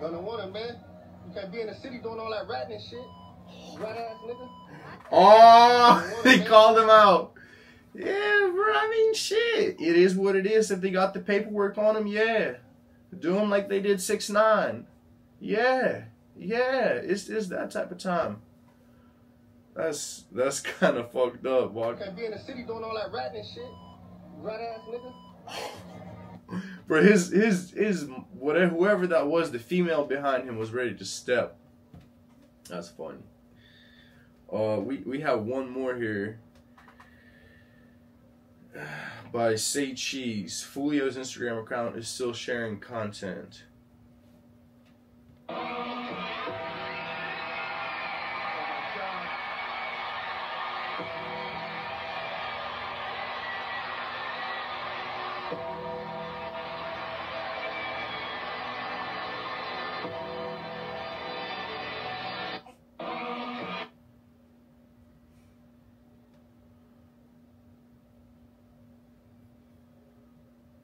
Gonna want him, man. You can't be in the city doing all that ratting and shit. Rat ass nigga. Oh, he called him out. Yeah, bro. I mean, shit. It is what it is. If they got the paperwork on him, yeah. Do him like they did six nine. Yeah, yeah. It's it's that type of time. That's that's kind of fucked up, You can't be in the city doing all that ratting and shit. Rat ass nigga. Bro, his his his whatever whoever that was, the female behind him was ready to step. That's funny. Uh, we we have one more here. By Say Cheese. Foolio's Instagram account is still sharing content.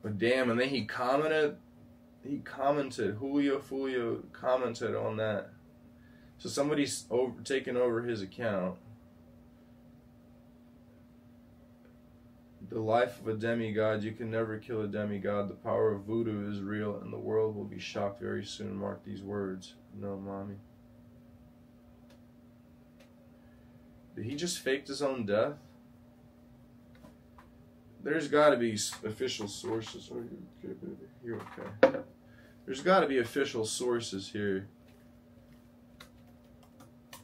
But damn, and then he commented, he commented, Julio Foolio commented on that. So somebody's over taking over his account. The life of a demigod, you can never kill a demigod. The power of voodoo is real, and the world will be shocked very soon. Mark these words. No, mommy. Did he just faked his own death? There's got to be official sources. Are you okay, baby? You're okay. There's got to be official sources here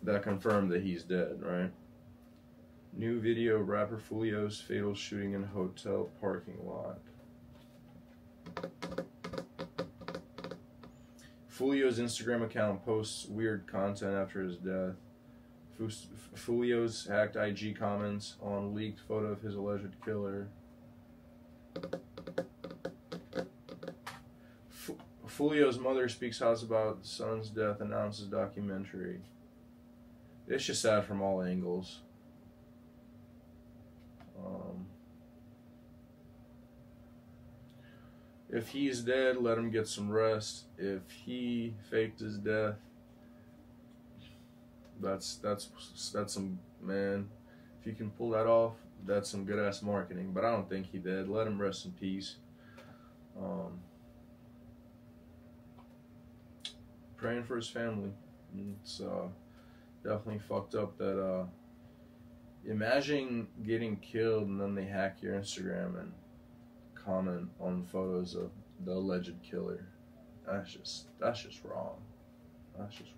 that confirm that he's dead, right? New video: rapper Foolio's fatal shooting in hotel parking lot. Foolio's Instagram account posts weird content after his death. Fu- Foolio's hacked IG comments on leaked photo of his alleged killer. Fu- Foolio's mother speaks out about son's death, announces documentary. It's just sad from all angles. Um, if he's dead, let him get some rest. If he faked his death, that's that's that's some man. If you can pull that off, that's some good ass marketing. But I don't think he did. Let him rest in peace. Um, praying for his family. It's uh, definitely fucked up that uh, imagine getting killed and then they hack your Instagram and comment on photos of the alleged killer. That's just that's just wrong. That's just